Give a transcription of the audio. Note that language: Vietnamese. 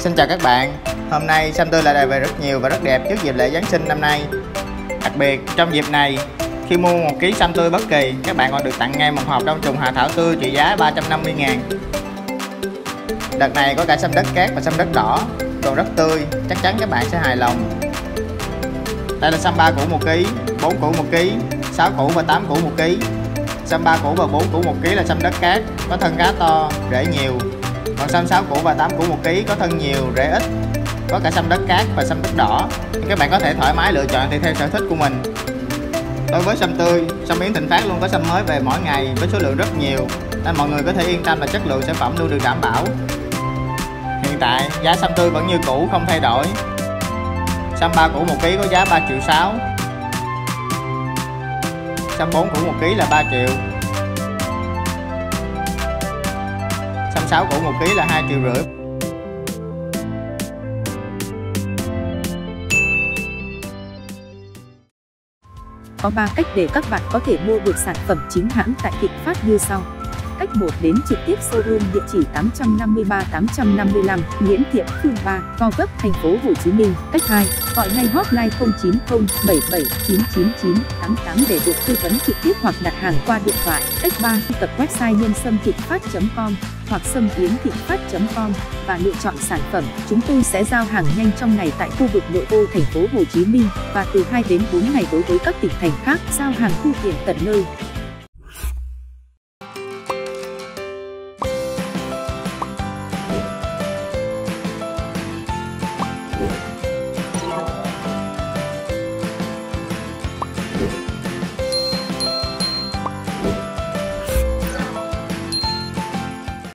Xin chào các bạn. Hôm nay Sam Tư lại đề về rất nhiều và rất đẹp trước dịp lễ Giáng sinh năm nay. Đặc biệt trong dịp này khi mua một ký xăm tươi bất kỳ các bạn còn được tặng ngay một hộp đông trùng hạ thảo tươi trị giá 350 ngàn. Đợt này có cả xăm đất cát và xăm đất đỏ. Còn rất tươi chắc chắn các bạn sẽ hài lòng. Đây là xăm 3 củ 1 ký 4 củ 1 ký 6 củ và 8 củ 1 ký. Xăm 3 củ và 4 củ 1 ký là xăm đất cát có thân cá to, rễ nhiều còn sâm 6 củ và 8 củ 1 kg có thân nhiều, rễ ít có cả sâm đất cát và sâm đất đỏ. Các bạn có thể thoải mái lựa chọn tùy theo sở thích của mình. Đối với sâm tươi sâm yến thịnh phát luôn có sâm mới về mỗi ngày với số lượng rất nhiều. Nên mọi người có thể yên tâm là chất lượng sản phẩm luôn được đảm bảo. Hiện tại giá sâm tươi vẫn như cũ không thay đổi. Sâm 3 củ 1 kg có giá 3 triệu 6 sâm 4 củ 1 kg là 3 triệu. 6 củ 1 kg là 2 triệu rưỡi Có 3 cách để các bạn có thể mua được sản phẩm chính hãng tại Thịnh Phát như sau. Cách 1 đến trực tiếp showroom địa chỉ 853 855 Nguyễn Thiện Phương 3, Gò Vấp, thành phố Hồ Chí Minh. Cách 2, gọi ngay hotline 090 77 999 88 để được tư vấn trực tiếp hoặc đặt hàng qua điện thoại. Cách 3, truy cập website nhân sâm thịt phát.com hoặc sâm yến thịt phát.com và lựa chọn sản phẩm. Chúng tôi sẽ giao hàng nhanh trong ngày tại khu vực nội ô thành phố Hồ Chí Minh và từ 2 đến 4 ngày đối với các tỉnh thành khác giao hàng thu tiền tận nơi.